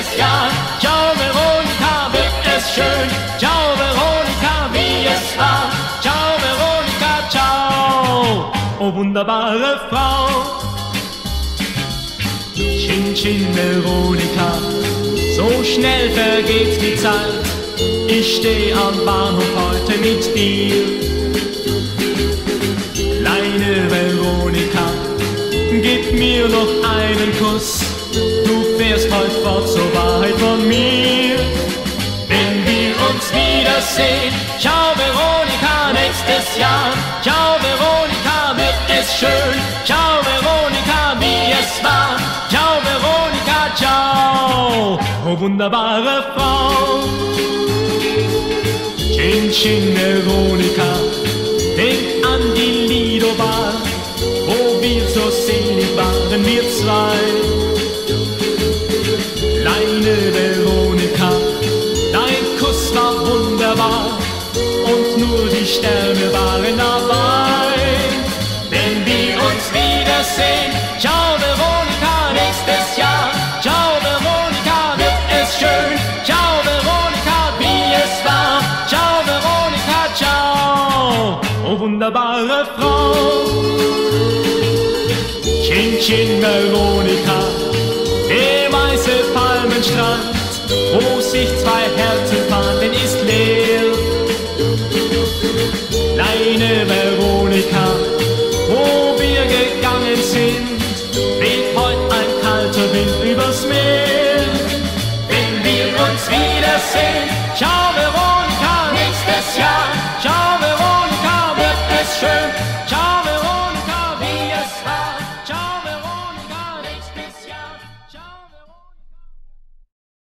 es ja. Ciao Veronika, wird es schön. Ciao Veronika, wie es war. Ciao Veronika, ciao. Oh wunderbare Frau. Chin Chin Veronika, so schnell vergeht die Zeit. Ich steh am Bahnhof heute mit dir. Kleine Veronika, gib mir noch einen Kuss Du fährst heute fort so weit von mir. Wenn wir uns wiedersehen, ciao Veronika, nächstes Jahr. Ciao Veronika, wird es schön. Ciao Veronika, wie es war. Ciao Veronika, ciao. Oh wunderbare Frau. Chin Chin Veronika, die Sterne waren dabei. Wenn wir uns wiedersehen, ciao Veronika, nächstes Jahr, ciao Veronika, wird es schön, ciao Veronika, wie es war, ciao Veronika, ciao, oh wunderbare Frau. Chin Chin Veronika. Südamerika, wo wir gegangen sind, weht heut ein kalter Wind übers Meer. Wenn wir uns wiedersehen, ciao Veronika, nächstes Jahr, ciao Veronika, wird es schön, ciao